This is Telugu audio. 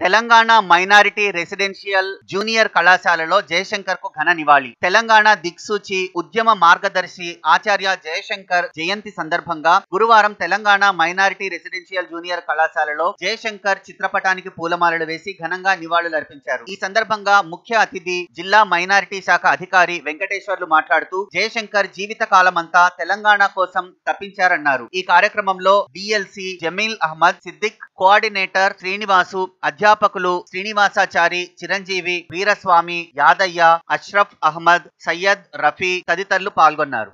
తెలంగాణ మైనారిటీ రెసిడెన్షియల్ జూనియర్ కళాశాలలో జయశంకర్కు ఘన నివాళి. తెలంగాణ దిక్సూచి ఉద్యమ మార్గదర్శి ఆచార్య జయశంకర్ జయంతి సందర్భంగా గురువారం తెలంగాణ మైనారిటీ రెసిడెన్షియల్ జూనియర్ కళాశాలలో జయశంకర్ చిత్రపటానికి పూలమాలలు వేసి ఘనంగా నివాళులర్పించారు ఈ సందర్భంగా ముఖ్య అతిథి జిల్లా మైనారిటీ శాఖ అధికారి వెంకటేశ్వర్లు మాట్లాడుతూ జయశంకర్ జీవిత కాలమంతా తెలంగాణ కోసం తప్పించారన్నారు. ఈ కార్యక్రమంలో డిఎల్సి జమీల్ అహ్మద్ సిద్దిక్ కోఆర్డినేటర్ శ్రీనివాసు అధ్యాపకులు శ్రీనివాసాచారి చిరంజీవి వీరస్వామి యాదయ్య అష్రఫ్ అహ్మద్ సయ్యద్ రఫీ తదితరులు పాల్గొన్నారు.